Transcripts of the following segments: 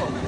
어디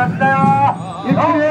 자, 밀어납시다요. 1킬에